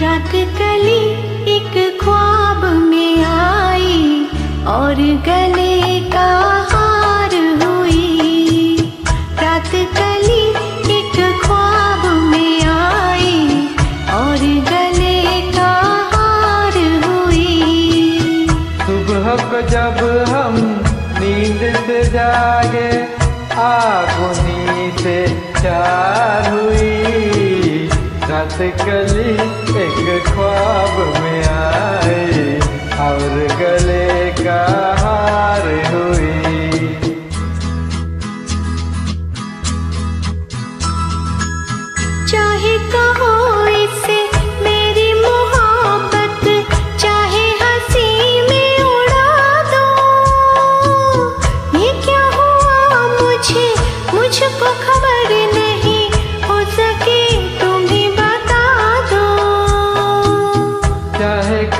रात कली एक ख्वाब में आई और गले का हार हुई। रात कली एक ख्वाब में आई और गले का हार हुई। सुबह को जब हम नींद से जागे, आगुनी से चार कली एक ख्वाब में आए, और गले का हार हुई। चाहे कहो इसे मेरी चाहे ये क्या हुआ मुझे? खबर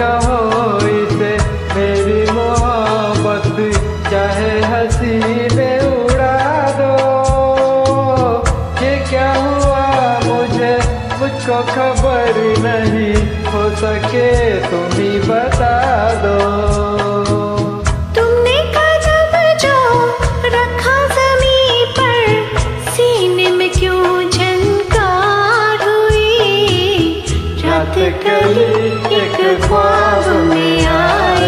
कहो इसे, मेरी मोहब्बत, चाहे हँसी में उड़ा दो। ये क्या हुआ मुझे? मुझको खबर नहीं हो सके। बात कली एक ख्वाब में आए